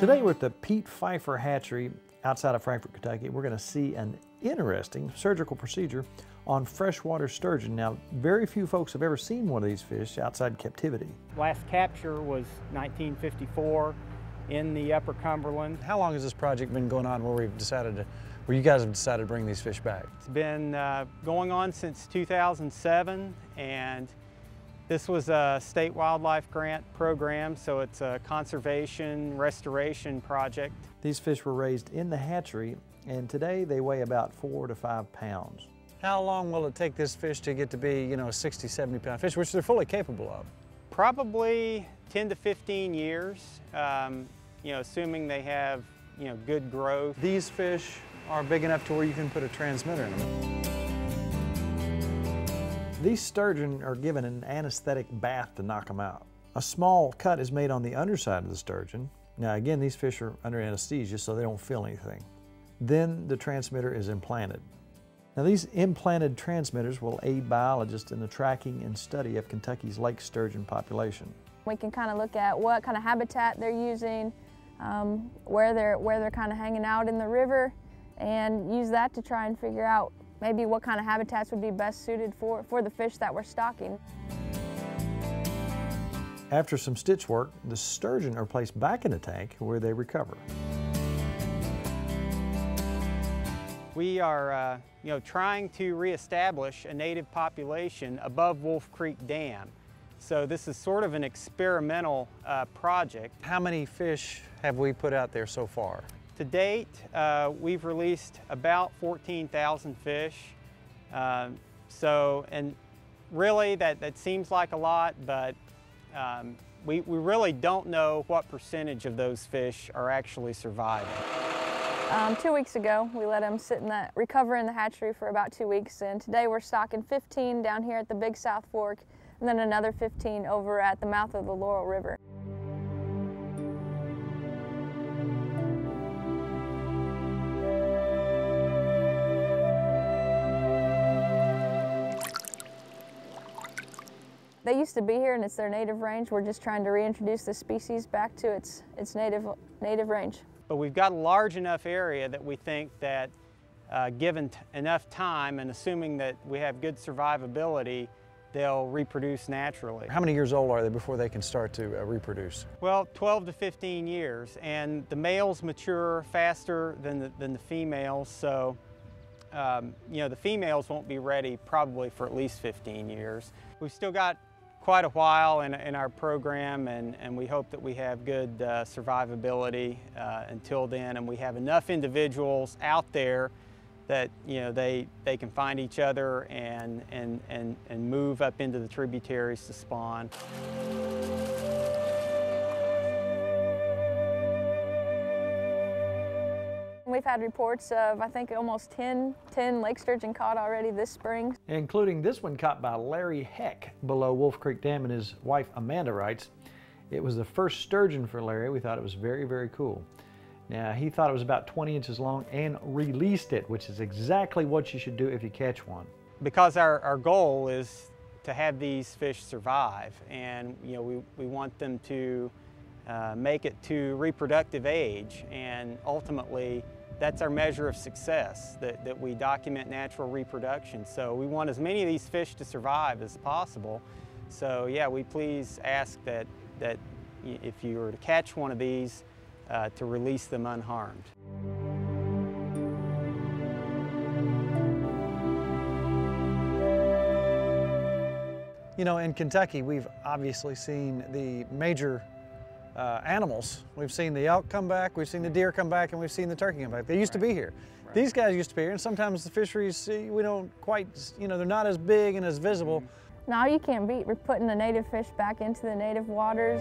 Today we're at the Pete Pfeiffer Hatchery outside of Frankfort, Kentucky. We're going to see an interesting surgical procedure on freshwater sturgeon. Now, very few folks have ever seen one of these fish outside captivity. Last capture was 1954 in the Upper Cumberland. How long has this project been going on where we've decided to, where you guys have decided to bring these fish back? It's been uh, going on since 2007 and this was a state wildlife grant program, so it's a conservation restoration project. These fish were raised in the hatchery and today they weigh about four to five pounds. How long will it take this fish to get to be, you know, a 60, 70 pound fish, which they're fully capable of? Probably 10 to 15 years, um, you know, assuming they have, you know, good growth. These fish are big enough to where you can put a transmitter in them. These sturgeon are given an anesthetic bath to knock them out. A small cut is made on the underside of the sturgeon. Now again, these fish are under anesthesia so they don't feel anything. Then the transmitter is implanted. Now these implanted transmitters will aid biologists in the tracking and study of Kentucky's lake sturgeon population. We can kind of look at what kind of habitat they're using, um, where they're, where they're kind of hanging out in the river, and use that to try and figure out maybe what kind of habitats would be best suited for, for the fish that we're stocking. After some stitch work, the sturgeon are placed back in the tank where they recover. We are uh, you know, trying to reestablish a native population above Wolf Creek Dam. So this is sort of an experimental uh, project. How many fish have we put out there so far? To date, uh, we've released about 14,000 fish. Uh, so, and really that, that seems like a lot, but um, we, we really don't know what percentage of those fish are actually surviving. Um, two weeks ago, we let them sit in that, recover in the hatchery for about two weeks, and today we're stocking 15 down here at the Big South Fork, and then another 15 over at the mouth of the Laurel River. They used to be here and it's their native range. We're just trying to reintroduce the species back to its, its native, native range. But we've got a large enough area that we think that uh, given enough time and assuming that we have good survivability, they'll reproduce naturally. How many years old are they before they can start to uh, reproduce? Well, 12 to 15 years, and the males mature faster than the, than the females, so um, you know, the females won't be ready probably for at least 15 years. We've still got quite a while in, in our program and, and we hope that we have good uh, survivability uh, until then and we have enough individuals out there that you know they, they can find each other and, and, and, and move up into the tributaries to spawn. We've had reports of, I think, almost 10, 10 lake sturgeon caught already this spring. Including this one caught by Larry Heck below Wolf Creek Dam and his wife Amanda writes, it was the first sturgeon for Larry. We thought it was very, very cool. Now, he thought it was about 20 inches long and released it, which is exactly what you should do if you catch one. Because our, our goal is to have these fish survive and you know, we, we want them to uh, make it to reproductive age and ultimately that's our measure of success, that, that we document natural reproduction. So we want as many of these fish to survive as possible. So yeah, we please ask that, that if you were to catch one of these, uh, to release them unharmed. You know, in Kentucky, we've obviously seen the major uh, animals. We've seen the elk come back, we've seen the deer come back, and we've seen the turkey come back. They used right. to be here. Right. These guys used to be here, and sometimes the fisheries, we don't quite, you know, they're not as big and as visible. Now you can't beat We're putting the native fish back into the native waters.